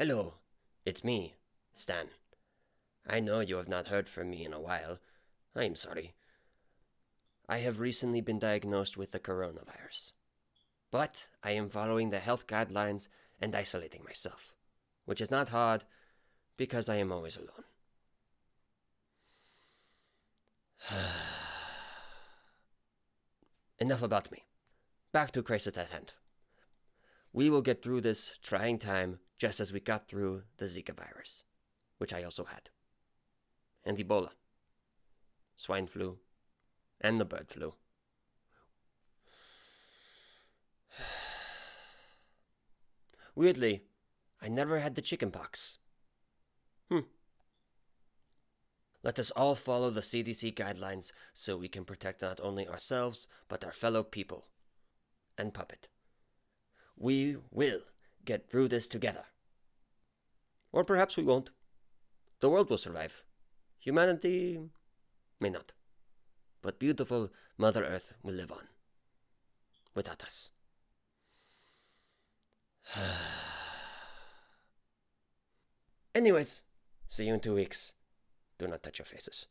Hello, it's me, Stan. I know you have not heard from me in a while. I am sorry. I have recently been diagnosed with the coronavirus. But I am following the health guidelines and isolating myself, which is not hard because I am always alone. Enough about me. Back to crisis at hand. We will get through this trying time just as we got through the Zika virus, which I also had, and Ebola, swine flu, and the bird flu. Weirdly, I never had the chicken pox. Hmm. Let us all follow the CDC guidelines so we can protect not only ourselves, but our fellow people. And Puppet. We will get through this together. Or perhaps we won't. The world will survive. Humanity may not. But beautiful Mother Earth will live on. Without us. Anyways, see you in two weeks. Do not touch your faces.